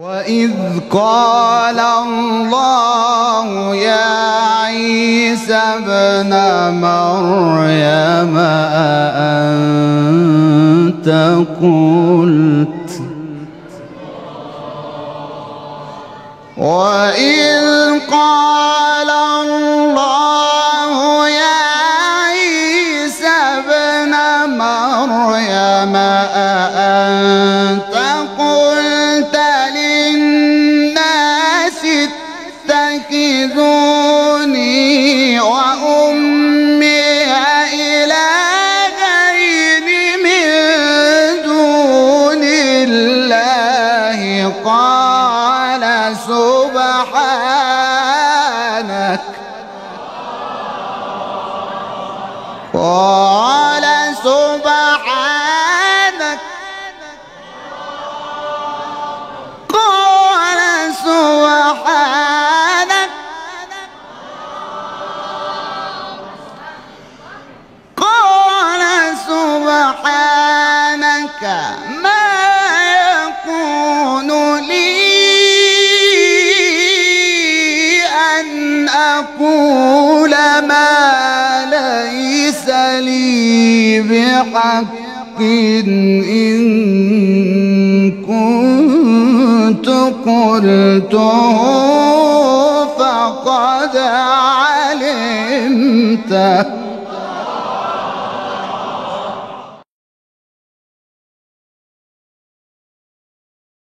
وإذ قال الله يا عيسى ابن مريم أأنت قلت وإذ قال الله يا عيسى ابن مريم أأنت اتخذوني وأمي إلهين من دون الله. قال سبحانك ما يكون لي أن أقول ما ليس لي بحق إن كنت قلته فقد علمته.